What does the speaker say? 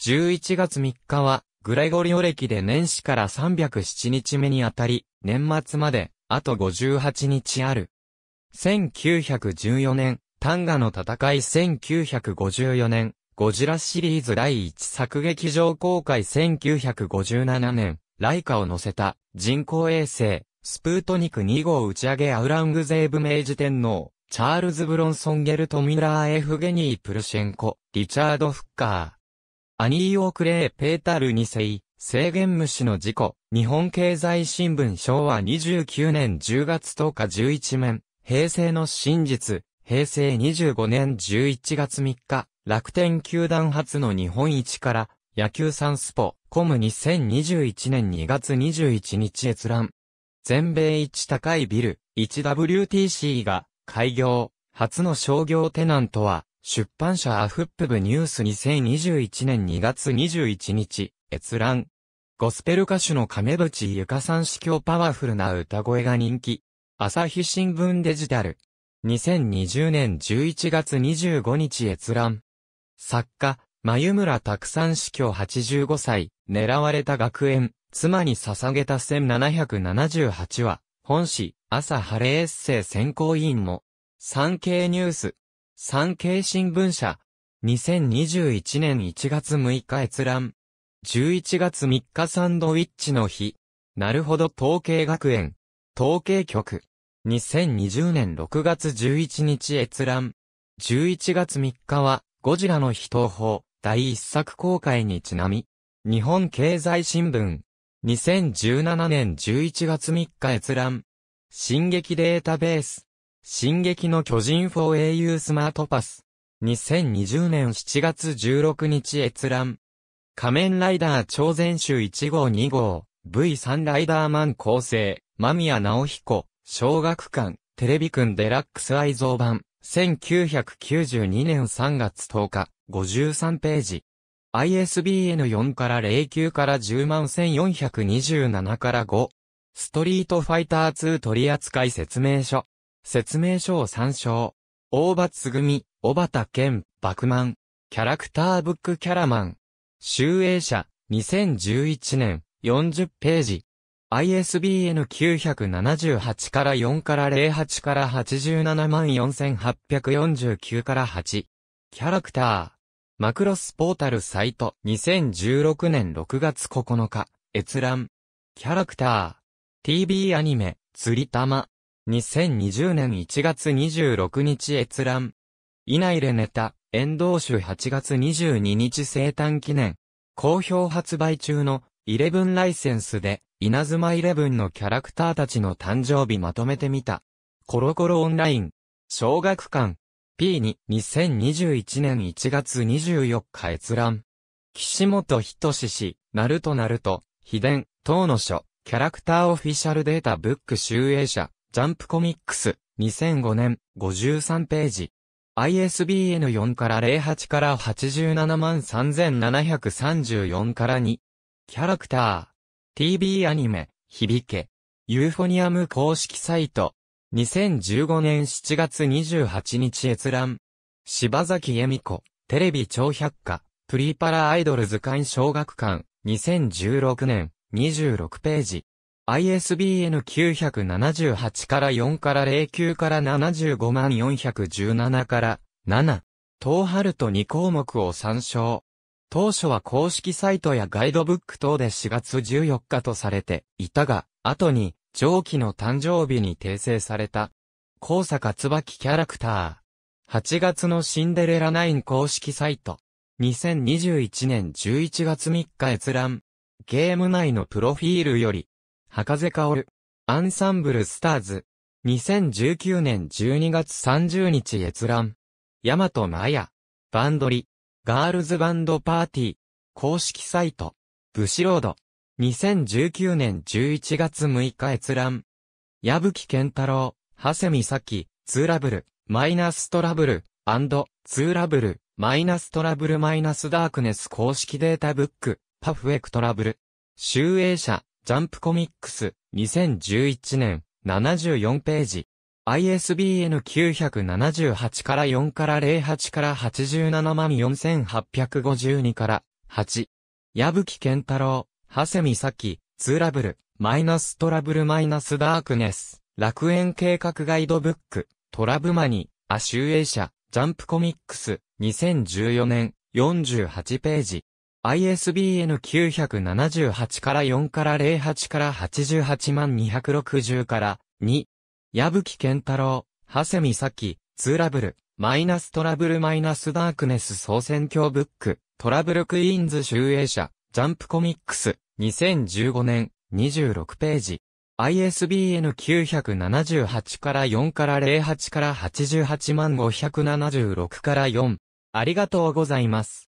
11月3日は、グレゴリオ歴で年始から307日目にあたり、年末まで、あと58日ある。1914年、タンガの戦い1954年、ゴジラシリーズ第1作劇場公開1957年、ライカを乗せた人工衛星、スプートニク2号打ち上げアウラングゼーブ明治天皇、チャールズ・ブロンソン・ゲルト・ミラー・エフゲニー・プルシェンコ、リチャード・フッカー。アニーオークレー・ペータル2世、制限虫の事故、日本経済新聞昭和29年10月10日11面、平成の真実、平成25年11月3日、楽天球団初の日本一から、野球サンスポ、コム。2021年2月21日閲覧。全米一高いビル、1WTC が、開業、初の商業テナントは、出版社アフップ部ニュース2021年2月21日、閲覧。ゴスペル歌手の亀渕ゆかさん司教パワフルな歌声が人気。朝日新聞デジタル。2020年11月25日閲覧。作家、眉村拓さん司教85歳、狙われた学園、妻に捧げた1778話、本誌、朝晴れエッセイ選考委員も、産経ニュース、産経新聞社。2021年1月6日閲覧。11月3日サンドウィッチの日。なるほど統計学園。統計局。2020年6月11日閲覧。11月3日は、ゴジラの非東方、第一作公開にちなみ。日本経済新聞。2017年11月3日閲覧。進撃データベース。進撃の巨人 4au スマートパス。2020年7月16日閲覧。仮面ライダー超全集1号2号、V3 ライダーマン構成、間宮直彦、小学館、テレビくんデラックス愛蔵版、1992年3月10日、53ページ。ISBN4 から09から10万1427から5。ストリートファイター2取扱説明書。説明書を参照。大場つぐみ、小畑健、バクマン。キャラクターブックキャラマン。集英社、2011年、40ページ。ISBN 978から4から08から874,849から8。キャラクター。マクロスポータルサイト2016年6月9日、閲覧。キャラクター。TV アニメ、釣り玉。2020年1月26日閲覧。いないれネタ、遠藤種8月22日生誕記念。好評発売中の、イレブンライセンスで、稲妻イレブンのキャラクターたちの誕生日まとめてみた。コロコロオンライン。小学館。P に2021年1月24日閲覧。岸本人志氏、ナルトナルト、秘伝、東の書、キャラクターオフィシャルデータブック集英社、ジャンプコミックス、2005年、53ページ。ISBN4 から08から873,734から2。キャラクター。TV アニメ、響け。ユーフォニアム公式サイト。2015年7月28日閲覧。柴崎恵美子、テレビ超百科、プリパラアイドル図鑑小学館、2016年、26ページ。ISBN 978から4から09から75万417から7。東春と2項目を参照。当初は公式サイトやガイドブック等で4月14日とされていたが、後に上記の誕生日に訂正された。高坂椿キャラクター。8月のシンデレラ9公式サイト。2021年11月3日閲覧。ゲーム内のプロフィールより、博士薫。アンサンブルスターズ。2019年12月30日閲覧。ヤマトマヤ。バンドリ。ガールズバンドパーティー。公式サイト。ブシロード。2019年11月6日閲覧。矢吹健太郎。長谷美咲。ツーラブル。マイナストラブル。アンド、ツーラブル。マイナストラブルマイナスダークネス公式データブック。パフエクトラブル。集英社。ジャンプコミックス、2011年、74ページ。ISBN 978から4から08から87万4852から8。矢吹健太郎、長谷美咲、ツーラブル、マイナストラブルマイナスダークネス、楽園計画ガイドブック、トラブマニ、ア集英社、ジャンプコミックス、2014年、48ページ。ISBN 978から4から08から88万260から2。矢吹健太郎、長谷美咲、ツーラブル、マイナストラブルマイナスダークネス総選挙ブック、トラブルクイーンズ集英社、ジャンプコミックス、2015年、26ページ。ISBN 978から4から08から88万576から4。ありがとうございます。